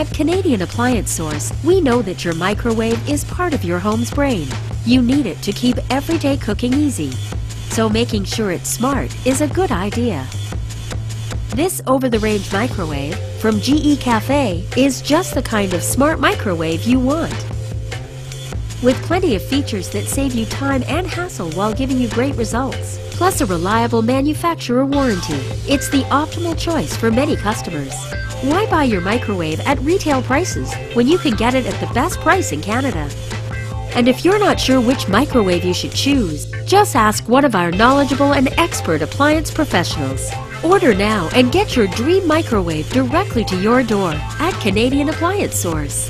At Canadian Appliance Source, we know that your microwave is part of your home's brain. You need it to keep everyday cooking easy. So making sure it's smart is a good idea. This over-the-range microwave from GE Cafe is just the kind of smart microwave you want. With plenty of features that save you time and hassle while giving you great results, plus a reliable manufacturer warranty, it's the optimal choice for many customers. Why buy your microwave at retail prices when you can get it at the best price in Canada? And if you're not sure which microwave you should choose, just ask one of our knowledgeable and expert appliance professionals. Order now and get your dream microwave directly to your door at Canadian Appliance Source.